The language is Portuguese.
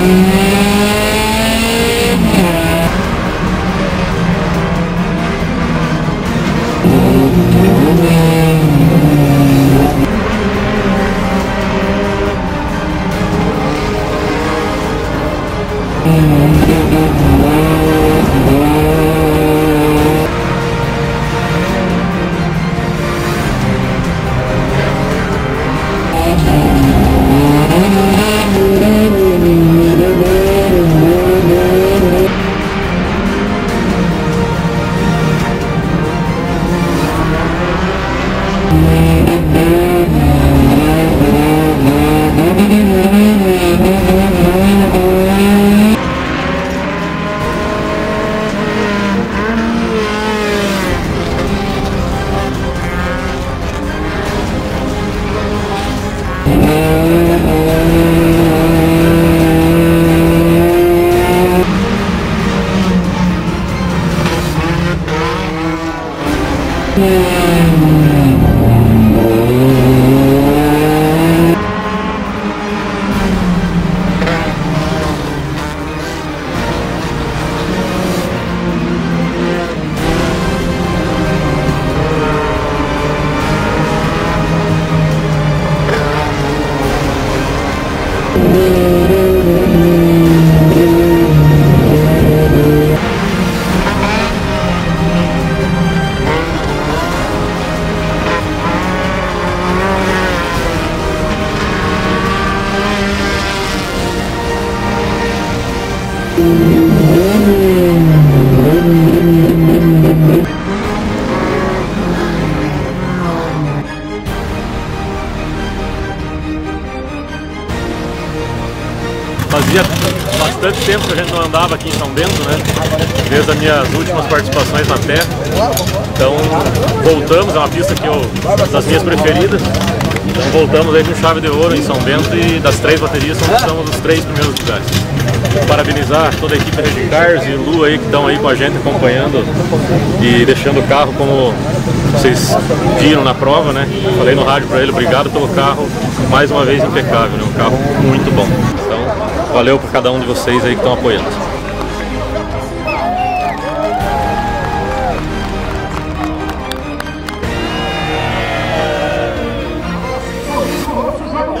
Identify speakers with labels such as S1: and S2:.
S1: Thank you. Thank mm -hmm. you. Fazia bastante tempo que a gente não andava aqui em São Bento, né? Desde as minhas últimas participações na Terra. Então voltamos, é uma pista que eu, das minhas preferidas. Então voltamos aí com chave de ouro em São Bento e das três baterias somos os três primeiros lugares. Parabenizar toda a equipe Red Cars e Lu aí que estão aí com a gente acompanhando e deixando o carro como vocês viram na prova, né? Falei no rádio para ele, obrigado pelo carro, mais uma vez impecável, né? Um carro muito bom. Valeu para cada um de vocês aí que estão apoiando.